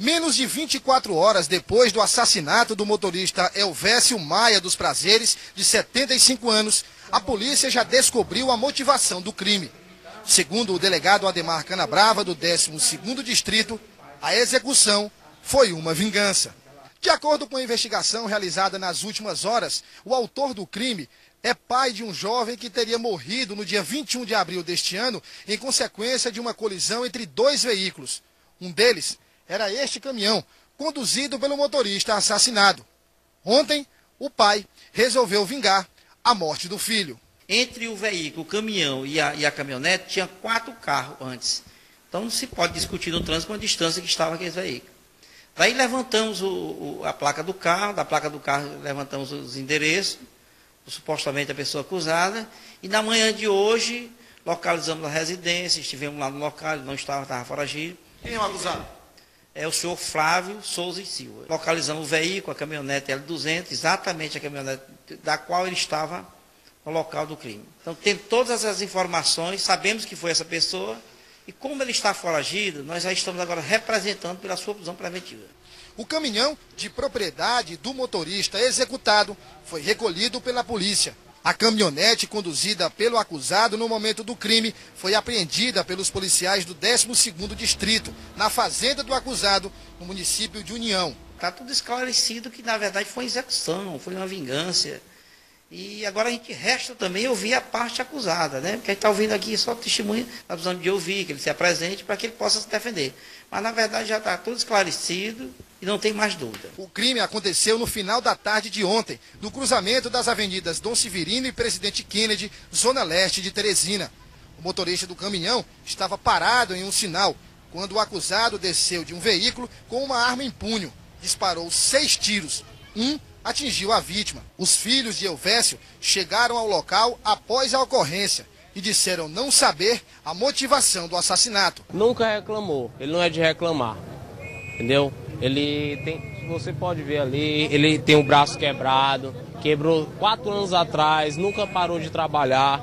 Menos de 24 horas depois do assassinato do motorista Elvésio Maia dos Prazeres, de 75 anos, a polícia já descobriu a motivação do crime. Segundo o delegado Ademar Canabrava, do 12º Distrito, a execução foi uma vingança. De acordo com a investigação realizada nas últimas horas, o autor do crime é pai de um jovem que teria morrido no dia 21 de abril deste ano em consequência de uma colisão entre dois veículos. Um deles era este caminhão, conduzido pelo motorista assassinado. Ontem, o pai resolveu vingar a morte do filho. Entre o veículo, o caminhão e a, e a caminhonete, tinha quatro carros antes. Então não se pode discutir no trânsito com a distância que estava aquele veículo. Daí levantamos o, o, a placa do carro, da placa do carro levantamos os endereços, supostamente a pessoa acusada, e na manhã de hoje localizamos a residência, estivemos lá no local, não estava, estava foragido. Quem é o acusado? É o senhor Flávio Souza e Silva. Localizamos o veículo, a caminhonete L200, exatamente a caminhonete da qual ele estava no local do crime. Então, tem todas as informações, sabemos que foi essa pessoa, e como ele está foragido, nós já estamos agora representando pela sua prisão preventiva. O caminhão de propriedade do motorista executado foi recolhido pela polícia. A caminhonete conduzida pelo acusado no momento do crime foi apreendida pelos policiais do 12º Distrito, na fazenda do acusado, no município de União. Está tudo esclarecido que, na verdade, foi execução, foi uma vingança. E agora a gente resta também ouvir a parte acusada, né? Porque a gente está ouvindo aqui só testemunho, está precisando de ouvir, que ele se apresente para que ele possa se defender. Mas na verdade já está tudo esclarecido e não tem mais dúvida. O crime aconteceu no final da tarde de ontem, no cruzamento das avenidas Dom Severino e Presidente Kennedy, zona leste de Teresina. O motorista do caminhão estava parado em um sinal quando o acusado desceu de um veículo com uma arma em punho. Disparou seis tiros. Um atingiu a vítima. Os filhos de Elvésio chegaram ao local após a ocorrência e disseram não saber a motivação do assassinato. Nunca reclamou, ele não é de reclamar, entendeu? Ele tem, você pode ver ali, ele tem o braço quebrado, quebrou quatro anos atrás, nunca parou de trabalhar.